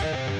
Bye.